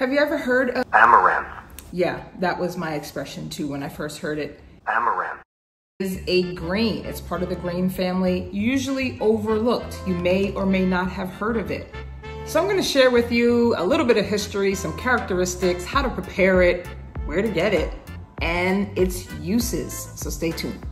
Have you ever heard of Amaranth. Yeah, that was my expression too when I first heard it. Amaranth. Is a grain. It's part of the grain family, usually overlooked. You may or may not have heard of it. So I'm gonna share with you a little bit of history, some characteristics, how to prepare it, where to get it, and its uses. So stay tuned.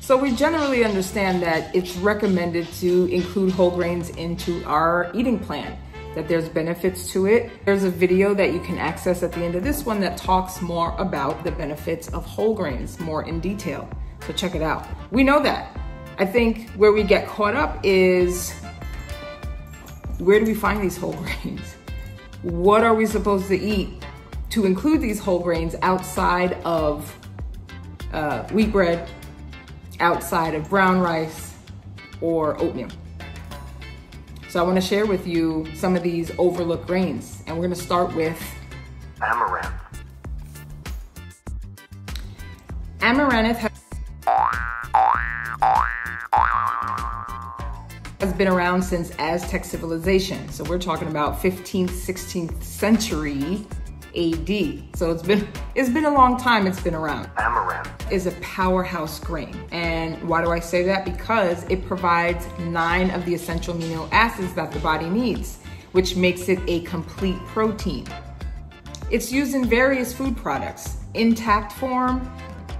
So we generally understand that it's recommended to include whole grains into our eating plan, that there's benefits to it. There's a video that you can access at the end of this one that talks more about the benefits of whole grains more in detail. So check it out. We know that. I think where we get caught up is where do we find these whole grains? What are we supposed to eat to include these whole grains outside of uh, wheat bread, outside of brown rice or oatmeal. So I wanna share with you some of these overlooked grains and we're gonna start with Amaranth. Amaranth has been around since Aztec civilization. So we're talking about 15th, 16th century AD. So it's been it's been a long time it's been around. Amaranth is a powerhouse grain. And why do I say that? Because it provides 9 of the essential amino acids that the body needs, which makes it a complete protein. It's used in various food products, intact form,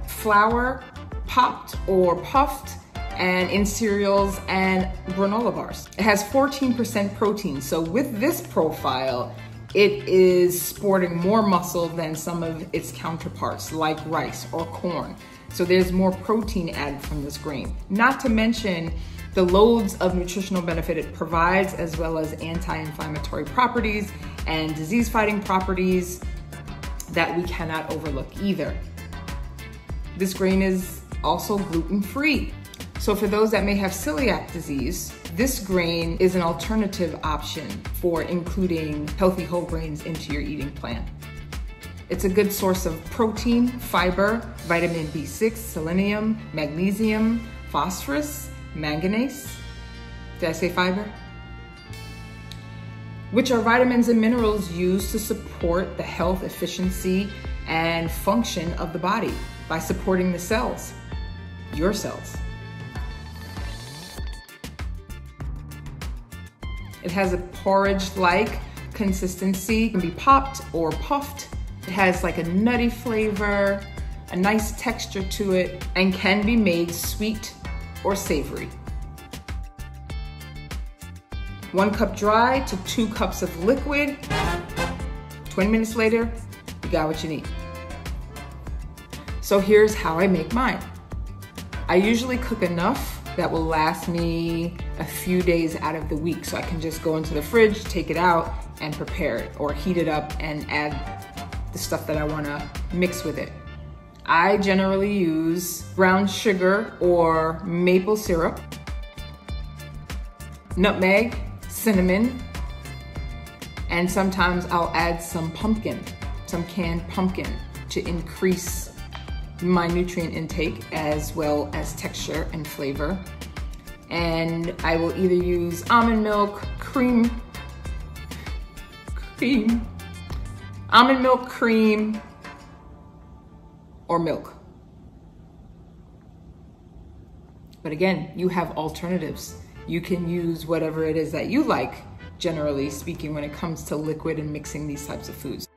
flour, popped or puffed, and in cereals and granola bars. It has 14% protein. So with this profile, it is sporting more muscle than some of its counterparts like rice or corn. So there's more protein added from this grain. Not to mention the loads of nutritional benefit it provides as well as anti-inflammatory properties and disease-fighting properties that we cannot overlook either. This grain is also gluten-free. So for those that may have celiac disease, this grain is an alternative option for including healthy whole grains into your eating plan. It's a good source of protein, fiber, vitamin B6, selenium, magnesium, phosphorus, manganese. Did I say fiber? Which are vitamins and minerals used to support the health, efficiency, and function of the body by supporting the cells, your cells. It has a porridge-like consistency. It can be popped or puffed. It has like a nutty flavor, a nice texture to it, and can be made sweet or savory. One cup dry to two cups of liquid. 20 minutes later, you got what you need. So here's how I make mine. I usually cook enough that will last me a few days out of the week. So I can just go into the fridge, take it out, and prepare it, or heat it up and add the stuff that I wanna mix with it. I generally use brown sugar or maple syrup, nutmeg, cinnamon, and sometimes I'll add some pumpkin, some canned pumpkin to increase my nutrient intake as well as texture and flavor. And I will either use almond milk, cream, cream, almond milk, cream, or milk. But again, you have alternatives. You can use whatever it is that you like, generally speaking, when it comes to liquid and mixing these types of foods.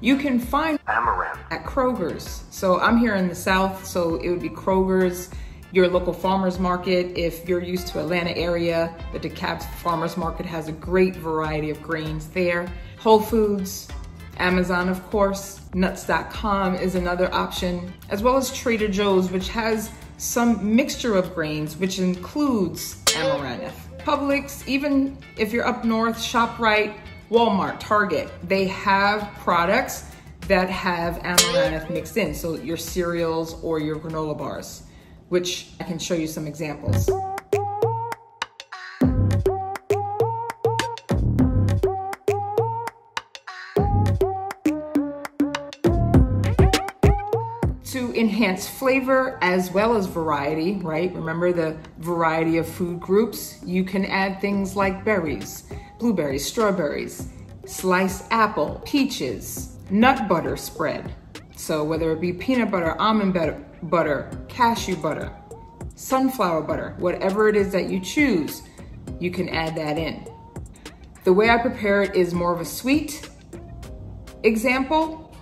You can find Amaranth at Kroger's. So I'm here in the South, so it would be Kroger's, your local farmer's market. If you're used to Atlanta area, the DeKalb Farmer's Market has a great variety of grains there. Whole Foods, Amazon, of course. Nuts.com is another option, as well as Trader Joe's, which has some mixture of grains, which includes amaranth. Publix, even if you're up north, ShopRite, Walmart, Target, they have products that have amaranth mixed in, so your cereals or your granola bars. which I can show you some examples. to enhance flavor as well as variety, right? Remember the variety of food groups? You can add things like berries, blueberries, strawberries, sliced apple, peaches, nut butter spread. So whether it be peanut butter, almond butter, cashew butter, sunflower butter, whatever it is that you choose, you can add that in. The way I prepare it is more of a sweet example,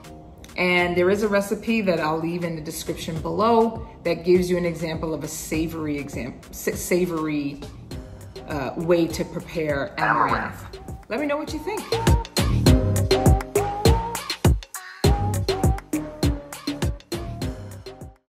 and there is a recipe that I'll leave in the description below that gives you an example of a savory example, savory uh, way to prepare amaranth. Let me know what you think.